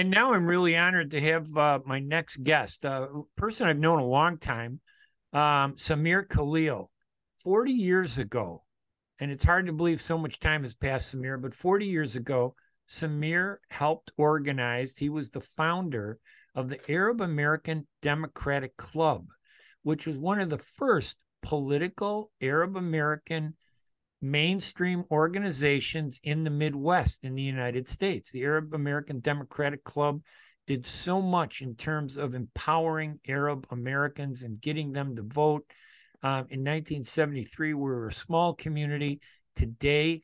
And now I'm really honored to have uh, my next guest, a person I've known a long time, um, Samir Khalil. 40 years ago, and it's hard to believe so much time has passed, Samir, but 40 years ago, Samir helped organize, he was the founder of the Arab American Democratic Club, which was one of the first political Arab American mainstream organizations in the Midwest in the United States. The Arab American Democratic Club did so much in terms of empowering Arab Americans and getting them to vote. Um, in 1973, we were a small community. Today,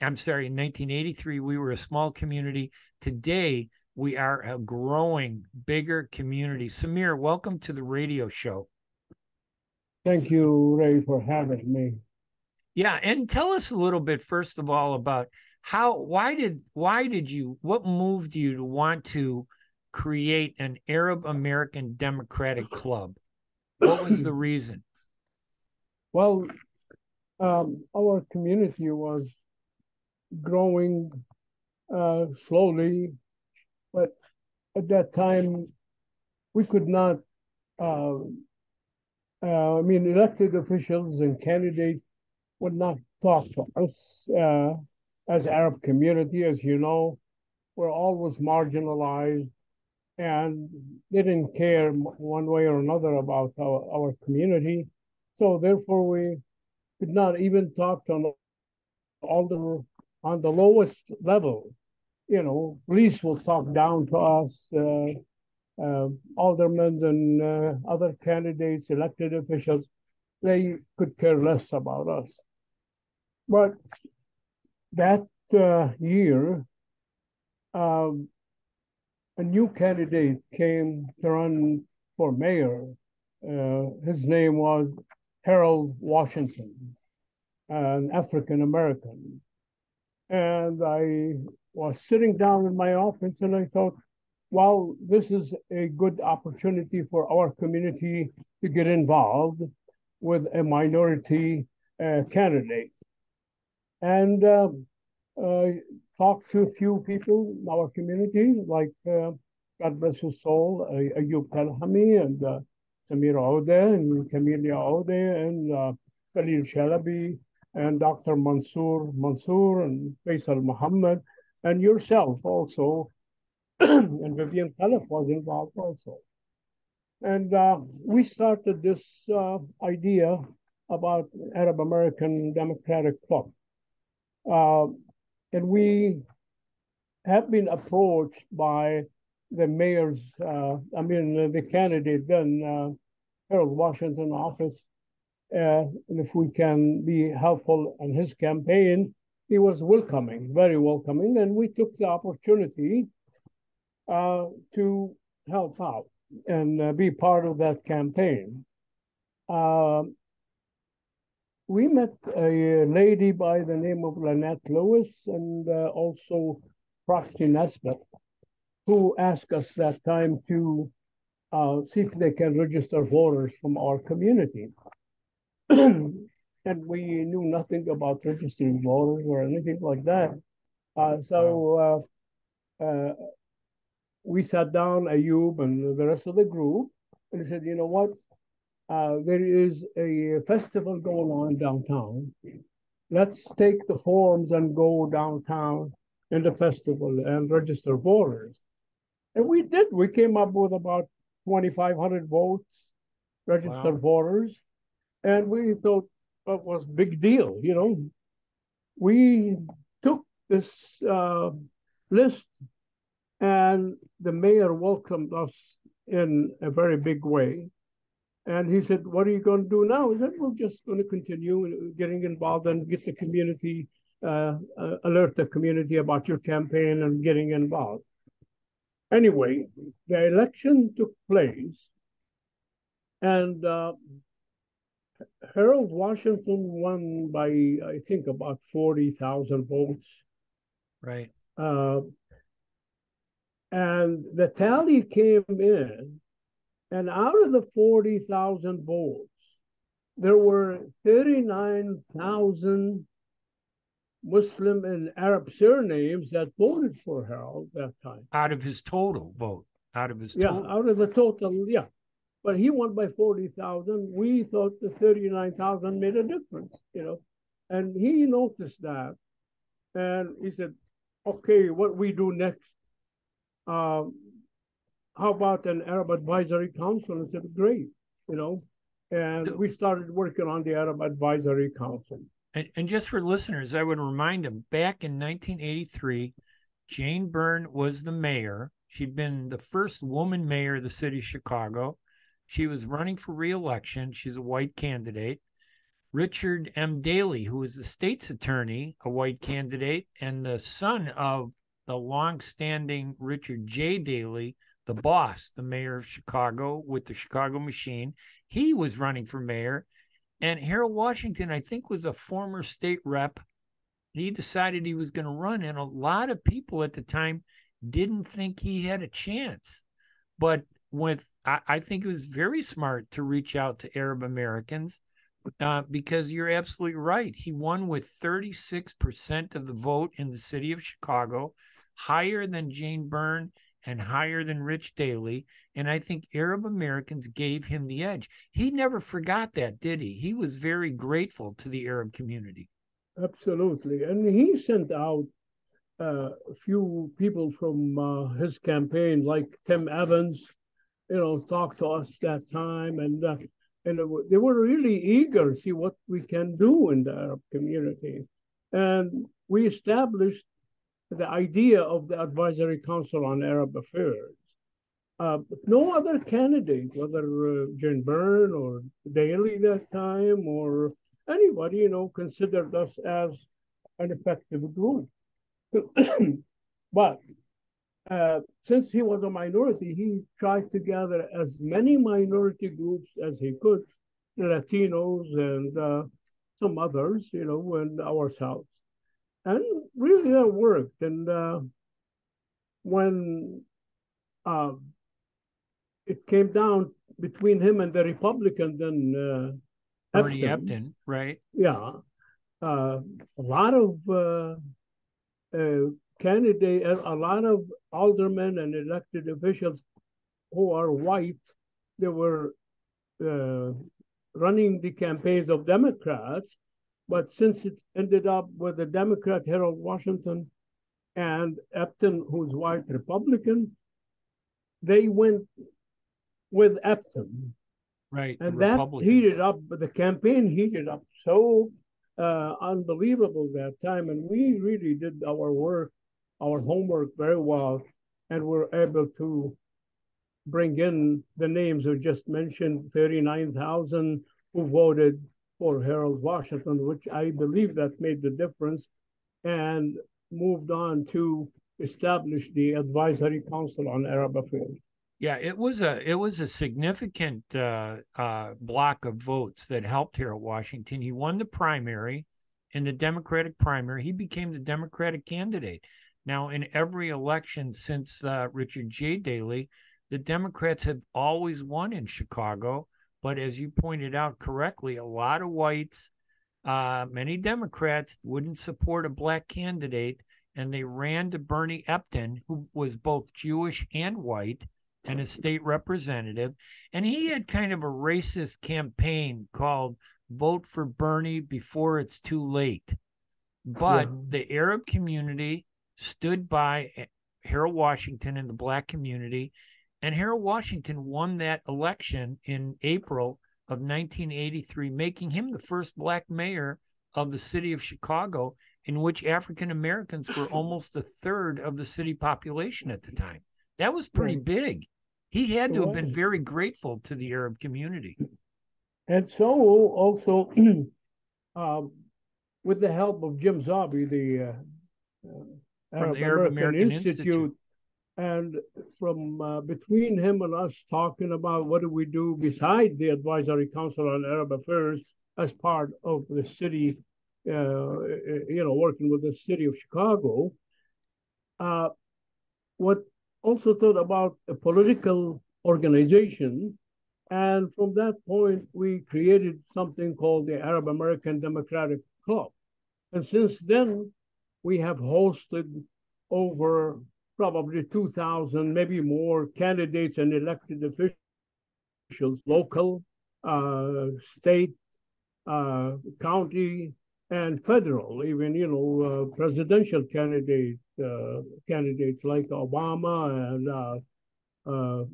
I'm sorry, in 1983, we were a small community. Today, we are a growing, bigger community. Samir, welcome to the radio show. Thank you, Ray, for having me. Yeah, and tell us a little bit first of all about how why did why did you what moved you to want to create an Arab American Democratic Club? What was the reason? Well, um, our community was growing uh, slowly, but at that time we could not. Uh, uh, I mean, elected officials and candidates would not talk to us uh, as Arab community, as you know, we're always marginalized and they didn't care one way or another about our, our community. So therefore, we could not even talk to all the on the lowest level. You know, police will talk down to us, uh, uh, aldermen and uh, other candidates, elected officials. They could care less about us. But that uh, year, um, a new candidate came to run for mayor. Uh, his name was Harold Washington, an African American. And I was sitting down in my office and I thought, well, this is a good opportunity for our community to get involved with a minority uh, candidate and uh, uh, talk to a few people in our community, like uh, God bless his soul, uh, Ayub Kalhami and uh, Samir Ode and Camelia Ode and uh, Khalil Shalabi and Dr. Mansour Mansour and Faisal Muhammad and yourself also. and Vivian Khalif was involved also. And uh, we started this uh, idea about Arab American Democratic Club. Uh, and we have been approached by the mayor's, uh, I mean, the candidate then, uh, Harold Washington office, uh, and if we can be helpful in his campaign, he was welcoming, very welcoming, and we took the opportunity uh, to help out and uh, be part of that campaign. Uh, we met a lady by the name of Lynette Lewis and uh, also Prexy Nesbitt, who asked us that time to uh, see if they can register voters from our community. and we knew nothing about registering voters or anything like that. Uh, so uh, uh, we sat down, Ayub and the rest of the group, and said, you know what, uh, there is a festival going on downtown. Let's take the forms and go downtown in the festival and register voters. And we did. We came up with about 2,500 votes, registered wow. voters. And we thought that was big deal, you know. We took this uh, list and the mayor welcomed us in a very big way. And he said, What are you going to do now? He said, We're just going to continue getting involved and get the community, uh, uh, alert the community about your campaign and getting involved. Anyway, the election took place, and uh, Harold Washington won by, I think, about 40,000 votes. Right. Uh, and the tally came in and out of the 40,000 votes, there were 39,000 Muslim and Arab surnames that voted for Harold that time. Out of his total vote, out of his yeah, total. out of the total, yeah. But he won by 40,000. We thought the 39,000 made a difference, you know. And he noticed that. And he said, okay, what we do next? Um, how about an Arab Advisory Council? I said, great, you know. And we started working on the Arab Advisory Council. And, and just for listeners, I would remind them back in 1983, Jane Byrne was the mayor. She'd been the first woman mayor of the city of Chicago. She was running for reelection. She's a white candidate. Richard M. Daley, who was the state's attorney, a white candidate, and the son of the longstanding Richard J. Daley, the boss, the mayor of Chicago with the Chicago machine. He was running for mayor. And Harold Washington, I think, was a former state rep. He decided he was going to run. And a lot of people at the time didn't think he had a chance. But with, I, I think it was very smart to reach out to Arab Americans uh, because you're absolutely right. He won with 36% of the vote in the city of Chicago, higher than Jane Byrne and higher than Rich Daley. And I think Arab Americans gave him the edge. He never forgot that, did he? He was very grateful to the Arab community. Absolutely. And he sent out uh, a few people from uh, his campaign, like Tim Evans, you know, talked to us that time. And uh, and they were really eager to see what we can do in the Arab community. And we established the idea of the Advisory Council on Arab Affairs. Uh, no other candidate, whether uh, Byrne or Daley that time or anybody, you know, considered us as an effective group. but uh, since he was a minority, he tried to gather as many minority groups as he could, Latinos and uh, some others, you know, and ourselves and really that worked. And uh, when uh, it came down between him and the Republican, then uh, Bernie Epton, right? Yeah, uh, a lot of uh, uh, candidate, a lot of aldermen and elected officials who are white, they were uh, running the campaigns of Democrats but since it ended up with the Democrat Harold Washington and Epton, who's white Republican, they went with Epton. Right. And that heated up, the campaign heated up so uh, unbelievable that time. And we really did our work, our homework very well, and were able to bring in the names we just mentioned 39,000 who voted for Harold Washington, which I believe that made the difference, and moved on to establish the Advisory Council on Arab Affairs. Yeah, it was a it was a significant uh, uh, block of votes that helped Harold Washington. He won the primary in the Democratic primary. He became the Democratic candidate. Now, in every election since uh, Richard J. Daley, the Democrats have always won in Chicago. But as you pointed out correctly, a lot of whites, uh, many Democrats wouldn't support a black candidate, and they ran to Bernie Epton, who was both Jewish and white and a state representative. And he had kind of a racist campaign called Vote for Bernie Before It's Too Late. But yeah. the Arab community stood by eh, Harold Washington and the black community and Harold Washington won that election in April of 1983, making him the first black mayor of the city of Chicago, in which African Americans were almost a third of the city population at the time. That was pretty big. He had to have been very grateful to the Arab community. And so also, um, with the help of Jim Zogby, the, uh, Arab, the Arab American, American Institute, Institute and from uh, between him and us talking about what do we do beside the advisory council on Arab affairs as part of the city, uh, you know, working with the city of Chicago. Uh, what also thought about a political organization. And from that point, we created something called the Arab American Democratic Club. And since then, we have hosted over probably 2,000, maybe more candidates and elected officials, local, uh, state, uh, county, and federal, even you know uh, presidential candidate uh, candidates like Obama and uh, uh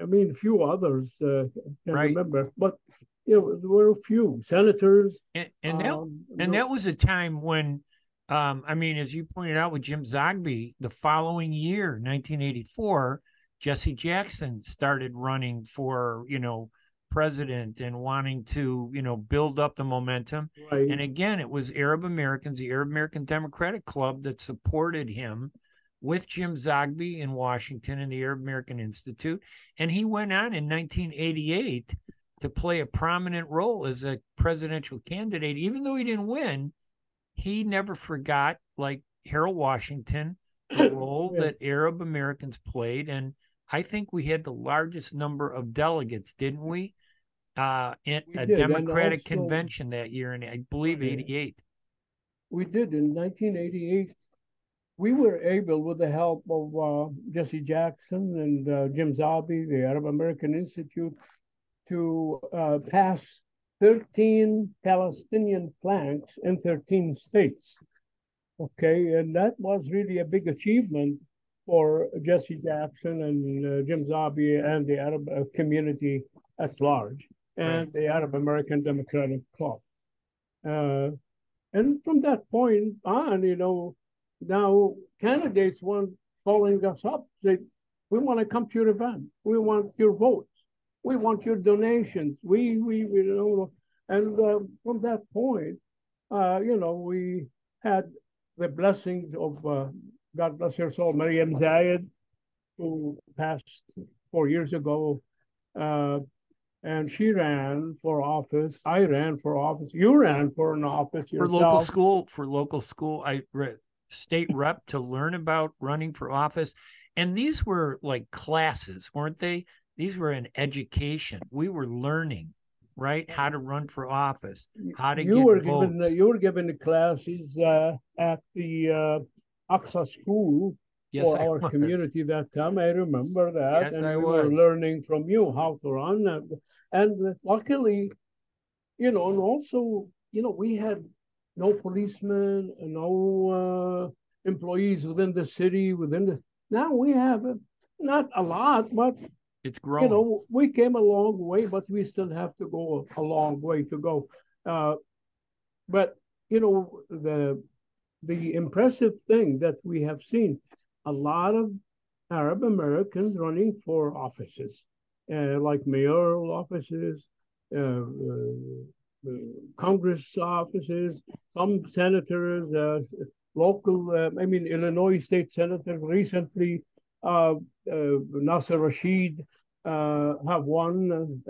I mean a few others uh, can right. remember, but you know there were a few senators. And, and that um, and that was a time when, um, I mean, as you pointed out with Jim Zogby, the following year, 1984, Jesse Jackson started running for you know president and wanting to, you know, build up the momentum. Right. And again, it was Arab Americans, the Arab American Democratic Club that supported him with Jim Zogby in Washington and the Arab American Institute. And he went on in 1988 to play a prominent role as a presidential candidate. Even though he didn't win, he never forgot, like Harold Washington, the role yeah. that Arab Americans played. And I think we had the largest number of delegates, didn't we? Uh, in we a did, Democratic also, convention that year, and I believe '88. We did in 1988. We were able, with the help of uh, Jesse Jackson and uh, Jim Zogby, the Arab American Institute, to uh, pass 13 Palestinian flanks in 13 states. Okay, and that was really a big achievement for Jesse Jackson and uh, Jim Zogby and the Arab uh, community at large, and right. the Arab American Democratic Club. Uh, and from that point on, you know, now candidates want following us up. Say, we want to come to your event. We want your votes. We want your donations. We, we, we you know, and uh, from that point, uh, you know, we had the blessings of uh, God bless her soul, Maryam Zayed, who passed four years ago. Uh, and she ran for office. I ran for office. You ran for an office yourself. For local school, for local school, I re- state rep to learn about running for office. And these were like classes, weren't they? These were an education. We were learning, right? How to run for office, how to you get were votes. Given, you were given the classes uh, at the uh, Aqsa School yes, for I our was. community that time. I remember that. Yes, and I we was. were learning from you how to run. And, and luckily, you know, and also, you know, we had no policemen, no uh, employees within the city, within the. Now we have not a lot, but it's growing. You know, we came a long way, but we still have to go a long way to go. Uh, but you know, the the impressive thing that we have seen a lot of Arab Americans running for offices, uh, like mayoral offices, uh, uh, Congress offices, some senators, uh, local, uh, I mean, Illinois state senator recently, uh, Nasser Rashid, have won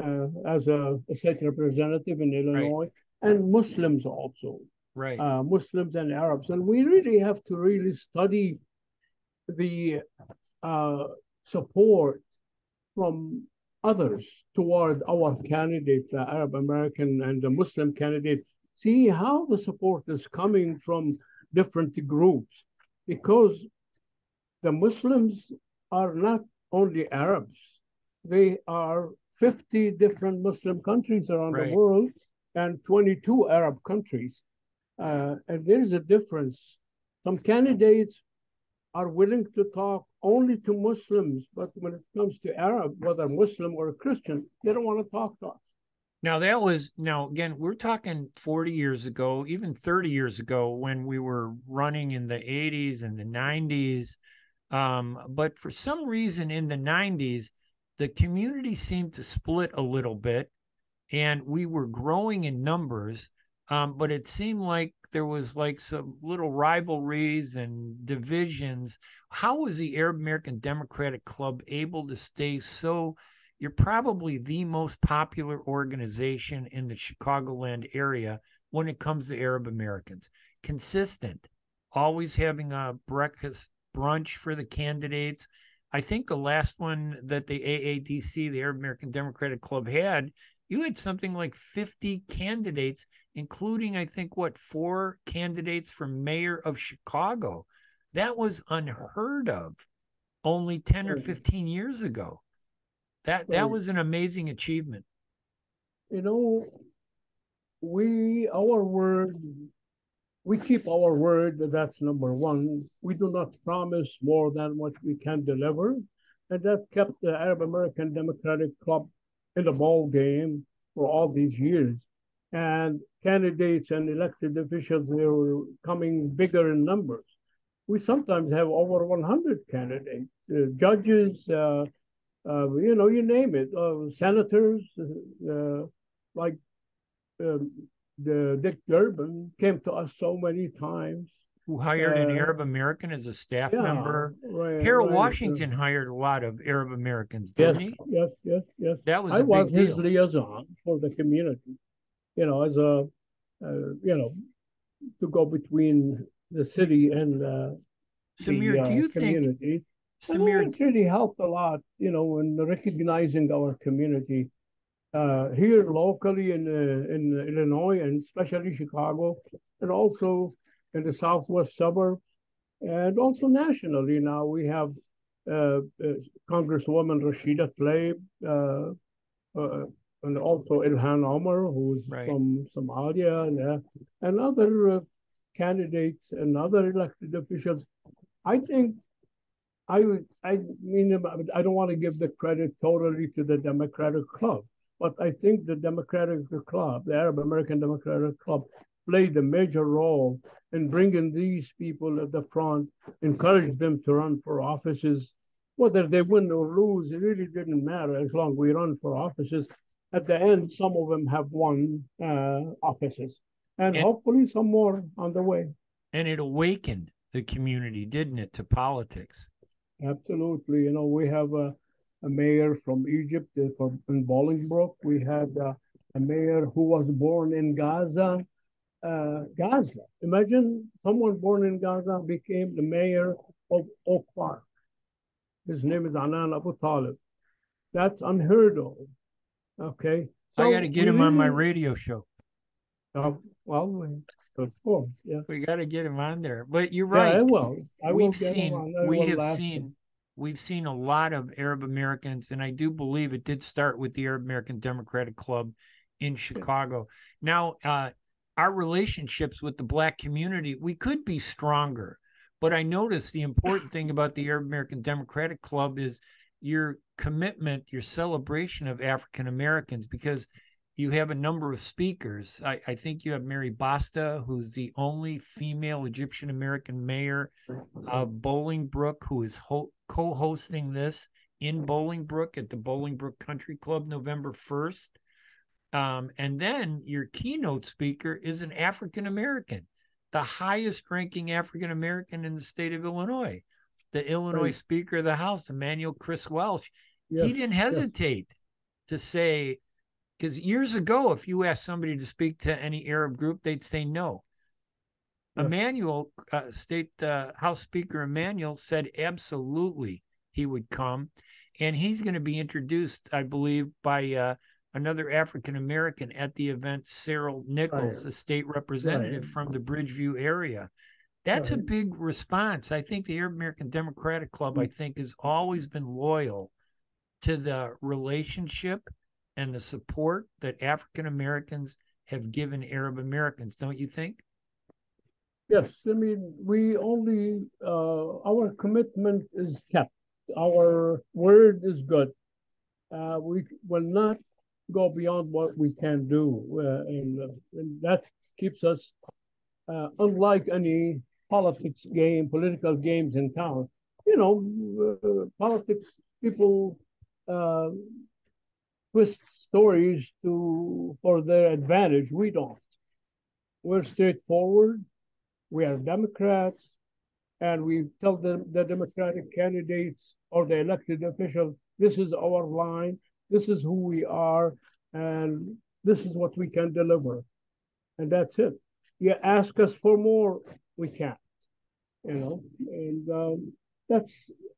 as a, a, state representative in Illinois, right. and Muslims also right. uh, Muslims and Arabs. And we really have to really study the uh, support from others toward our candidate, the Arab American and the Muslim candidate, see how the support is coming from different groups because the Muslims are not only Arabs, they are 50 different Muslim countries around right. the world and 22 Arab countries. Uh, and there's a difference. Some candidates are willing to talk only to Muslims, but when it comes to Arab, whether Muslim or Christian, they don't want to talk to us. Now that was now again we're talking 40 years ago, even 30 years ago when we were running in the 80s and the 90s. Um, but for some reason in the 90s, the community seemed to split a little bit, and we were growing in numbers. Um, but it seemed like there was like some little rivalries and divisions. How was the Arab American Democratic Club able to stay so? You're probably the most popular organization in the Chicagoland area when it comes to Arab Americans. Consistent, always having a breakfast brunch for the candidates. I think the last one that the AADC, the Arab American Democratic Club, had you had something like 50 candidates including, I think, what, four candidates for mayor of Chicago. That was unheard of only 10 or hmm. 15 years ago. That that hmm. was an amazing achievement. You know, we our word we keep our word that's number one. We do not promise more than what we can deliver. And that kept the arab american democratic club in the ball game for all these years. And candidates and elected officials they were coming bigger in numbers. We sometimes have over 100 candidates uh, judges uh, uh, you know you name it uh, senators uh, like um, the Dick Durbin came to us so many times. Who hired uh, an Arab American as a staff yeah, member? Right, Harold right, Washington uh, hired a lot of Arab Americans, didn't yes, he? Yes, yes, yes. That was I was his liaison for the community. You know, as a uh, you know, to go between the city and uh, Samir, the, do you community. think Samir, it really helped a lot, you know, in recognizing our community uh, here locally in uh, in Illinois and especially Chicago, and also in the southwest suburbs, and also nationally now we have uh, uh Congresswoman Rashida Tlaib, uh, uh, and also Ilhan Omar, who's right. from Somalia, and, and other candidates and other elected officials. I think I I mean, I don't want to give the credit totally to the Democratic Club. But I think the Democratic Club, the Arab American Democratic Club, played a major role in bringing these people at the front, encouraged them to run for offices. Whether they win or lose, it really didn't matter as long as we run for offices. At the end, some of them have won uh, offices, and, and hopefully some more on the way. And it awakened the community, didn't it, to politics? Absolutely. You know, we have a a mayor from Egypt uh, from in Bolingbrook. We had uh, a mayor who was born in Gaza. Uh, Gaza. Imagine someone born in Gaza became the mayor of Oak Park. His name is Anan Abu-Taleb. That's unheard of. Okay. So I got to get him really, on my radio show. Uh, well, of course, yeah. We got to get him on there. But you're right. Yeah, I will. I We've will seen. We have seen we've seen a lot of Arab Americans, and I do believe it did start with the Arab American Democratic Club in Chicago. Now, uh, our relationships with the Black community, we could be stronger. But I noticed the important thing about the Arab American Democratic Club is your commitment, your celebration of African Americans, because you have a number of speakers. I, I, think you have Mary Basta, who's the only female Egyptian American mayor of Bolingbrook, who is ho- co hosting this in Bolingbrook at the Bolingbrook Country Club November 1st. Um, and then your keynote speaker is an African American, the highest ranking African American in the state of Illinois, the Illinois right. Speaker of the House, Emanuel Chris Welch. Yes. He didn't hesitate yes. to say, because years ago, if you asked somebody to speak to any Arab group, they'd say no. Yeah. Emanuel, uh, State uh, House Speaker Emanuel said absolutely he would come. And he's going to be introduced, I believe, by uh, another African American at the event, Cyril Nichols, right. a state representative right. from the Bridgeview area. That's right. a big response. I think the Arab American Democratic Club, I think, has always been loyal to the relationship and the support that African Americans have given Arab Americans, don't you think? Yes, I mean, we only, uh, our commitment is kept. Our word is good. Uh, we will not go beyond what we can do. Uh, and, uh, and, that keeps us, uh, unlike any politics game, political games in town. You know, uh, politics, people twist stories to for their advantage. We don't. We're straightforward. We are Democrats, and we tell them the Democratic candidates or the elected officials, this is our line, this is who we are, and this is what we can deliver. And that's it. You ask us for more, we can't. You know, and um, that's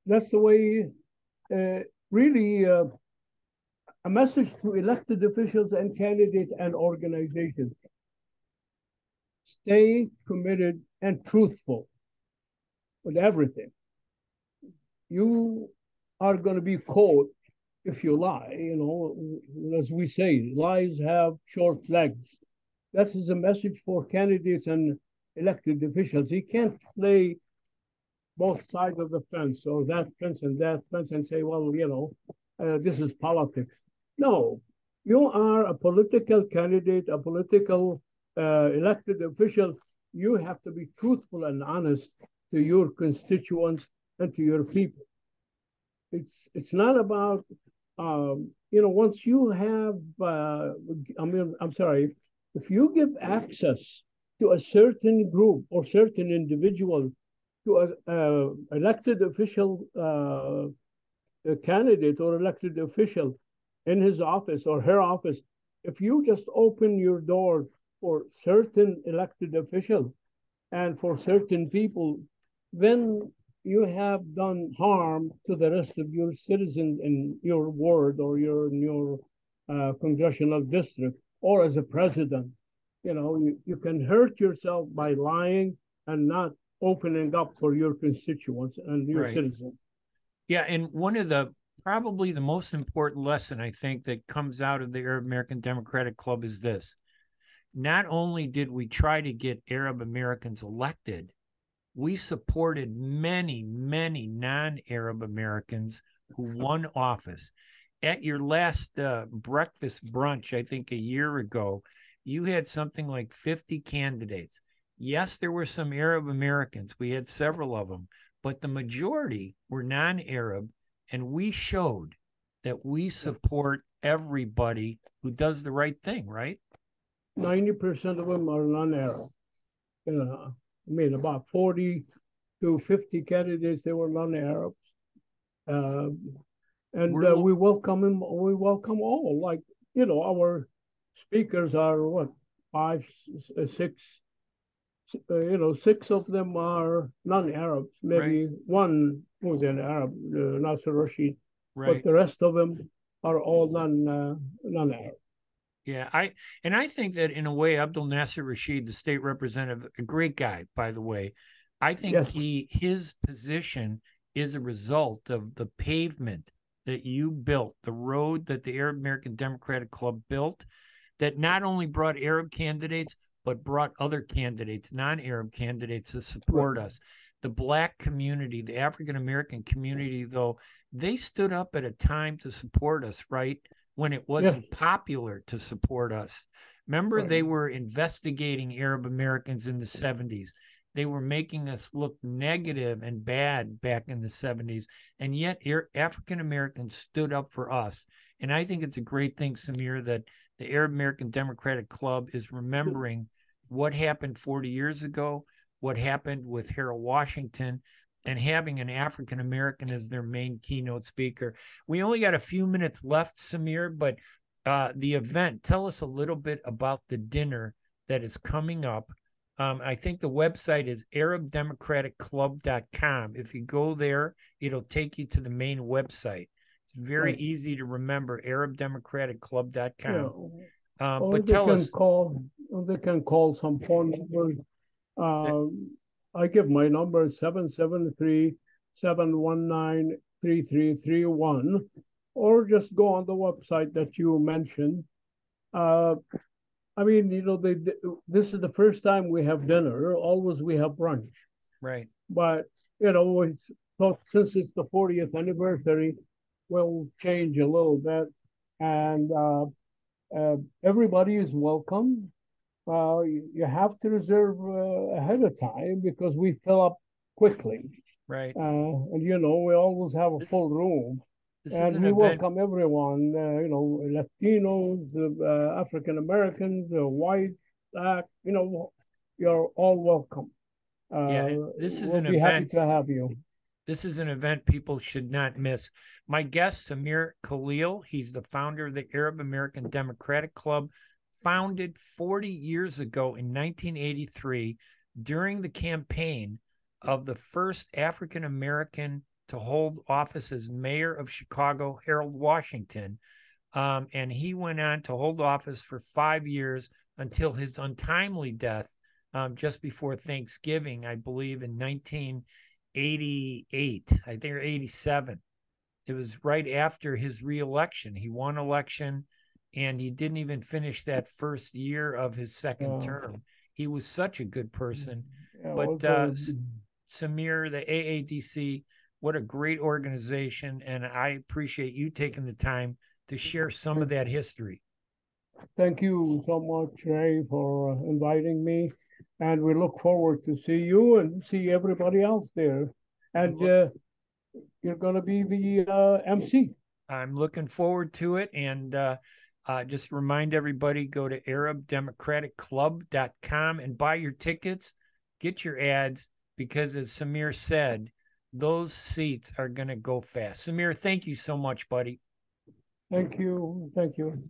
that's the way. Uh, really, uh, a message to elected officials and candidates and organizations. stay committed and truthful with everything. You are going to be caught if you lie. You know, as we say, lies have short legs. That is a message for candidates and elected officials. You can't play both sides of the fence or that fence and that fence and say, well, you know, uh, this is politics. No, you are a political candidate, a political uh, elected official. You have to be truthful and honest to your constituents and to your people. It's it's not about um, you know once you have uh, I mean I'm sorry if you give access to a certain group or certain individual to a, a elected official uh, a candidate or elected official in his office or her office, if you just open your door for certain elected officials and for certain people, then you have done harm to the rest of your citizens in your ward or your in your uh, congressional district or as a president. You know, you, you can hurt yourself by lying and not opening up for your constituents and your right. citizens. Yeah, and one of the probably the most important lesson I think that comes out of the Arab American Democratic Club is this. Not only did we try to get Arab Americans elected, we supported many, many non Arab Americans who won office. At your last uh, breakfast brunch, I think a year ago, you had something like 50 candidates. Yes, there were some Arab Americans. We had several of them, but the majority were non Arab. And we showed that we support everybody who does the right thing, right? 90% of them are non Arab. You know, I mean, about 40 to 50 candidates, they were non Arabs. Uh, and uh, we welcome them, we welcome all. Like, you know, our speakers are what, five, six, uh, you know, six of them are non-Arabs. Maybe right. one was an Arab, uh, Nasser Rashid, right. but the rest of them are all non uh, non-Arab. Yeah, I and I think that in a way, Abdelnasser Rashid, the state representative, a great guy, by the way. I think yes. he his position is a result of the pavement that you built, the road that the Arab American Democratic Club built, that not only brought Arab candidates, but brought other candidates, non Arab candidates, to support right. us. The Black community, the African American community, though, they stood up at a time to support us, right? When it wasn't yeah. popular to support us. Remember, right. they were investigating Arab Americans in the 70s. They were making us look negative and bad back in the 70s. And yet, African Americans stood up for us. And I think it's a great thing, Samir, that the Arab American Democratic Club is remembering what happened 40 years ago, what happened with Harold Washington, and having an African American as their main keynote speaker. We only got a few minutes left, Samir, but uh, the event, tell us a little bit about the dinner that is coming up. Um, I think the website is ArabDemocraticClub.com. If you go there, it'll take you to the main website. It's very right. easy to remember, ArabDemocraticClub.com. Yeah. Um, but tell us. Call, they can call some phone numbers. Um, I give my number 773 719 3331, or just go on the website that you mentioned. Uh, I mean, you know, they, this is the first time we have dinner. Always we have brunch. Right. But, you know, it's, so since it's the 40th anniversary, we'll change a little bit, and uh, uh, everybody is welcome. Uh, you have to reserve uh, ahead of time because we fill up quickly. Right. Uh, and you know we always have a this, full room, and we event. welcome everyone. Uh, you know, Latinos, African Americans, white, black. You know, you're all welcome. yeah, this is we'll an be event. happy to have you. This is an event people should not miss. My guest, Samir Khalil, he's the founder of the Arab American Democratic Club, founded 40 years ago in 1983 during the campaign of the first African American to hold office as mayor of Chicago, Harold Washington. Um, and he went on to hold office for five years until his untimely death um, just before Thanksgiving, I believe in 1988, I think or 87. It was right after his reelection. He won election and he didn't even finish that first year of his second Oh. term. He was such a good person. Yeah, But, uh, Samir, the AADC, what a great organization. And I appreciate you taking the time to share some of that history. Thank you so much, Ray, for uh, inviting me. And we look forward to see you and see everybody else there. And uh, you're going to be the uh, MC. I'm looking forward to it. And uh, uh, just remind everybody go to ArabDemocraticClub.com and buy your tickets, get your ads, because as Samir said, those seats are going to go fast. Samir, thank you so much, buddy. Thank you. Thank you.